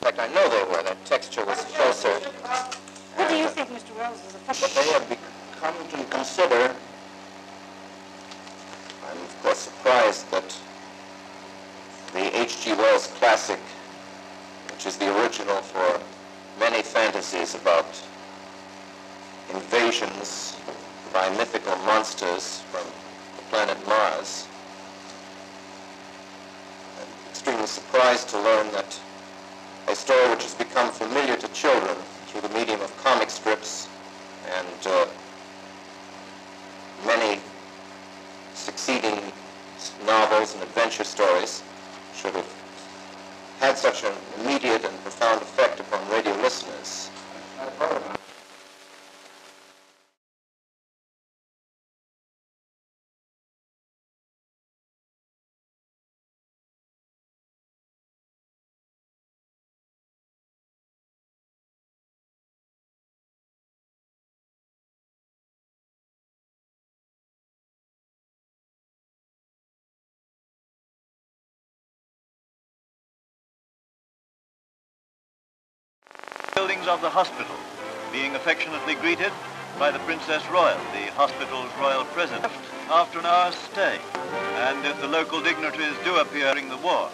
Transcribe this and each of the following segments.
fact, I know they were. That texture was closer. What do you think, Mr. Welles, is But they have become to consider, I'm of course surprised that the H.G. Wells classic, which is the original for many fantasies about invasions by mythical monsters from the planet Mars, I'm extremely surprised to learn that a story which has become familiar to children through the medium of comic strips and uh, many succeeding novels and adventure stories should have had such an immediate and profound effect upon radio listeners. Buildings of the hospital, being affectionately greeted by the Princess Royal, the hospital's royal president, after an hour's stay, and if the local dignitaries do appear during the war.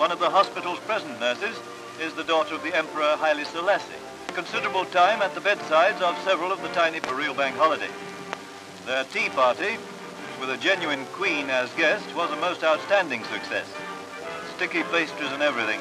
One of the hospital's present nurses is the daughter of the Emperor Haile Selassie. Considerable time at the bedsides of several of the tiny real bank holiday. Their tea party, with a genuine queen as guest, was a most outstanding success. Sticky pastries and everything.